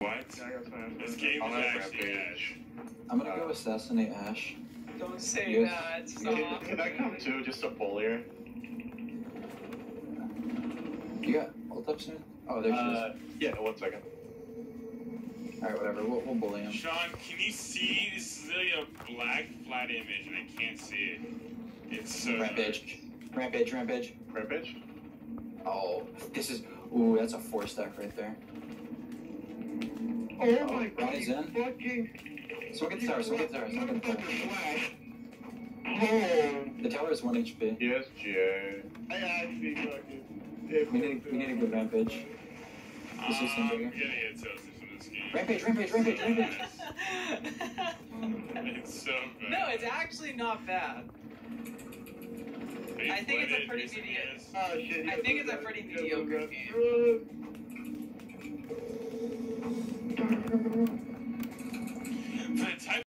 What? This game I'm is actually Rampage. I'm gonna go assassinate Ash. Don't say Yes. that. Can, Stop. can I come too, just a bullier? You got ult up soon? Oh, there she Uh, yeah, one second. Alright, whatever. We'll, we'll bully him. Sean, can you see? This is literally a black flat image, and I can't see it. It's so. Rampage. Rampage, rampage. Rampage? Oh, this is. Ooh, that's a four stack right there. Oh my god, Ronnie's you in. fucking. Smoke at the tower, smoke at the tower, smoke at the tower. Motherfucker flash. Oh, The tower is 1 HP. Yes, GA. I actually fucking. We need, we need a good rampage. This is Um, Sindri. I'm getting it from this game. Rampage, rampage, rampage, rampage! It's so bad. no, it's actually not bad. I think it's a pretty mediocre- Oh shit. I think it's a pretty mediocre game. Mm-hmm.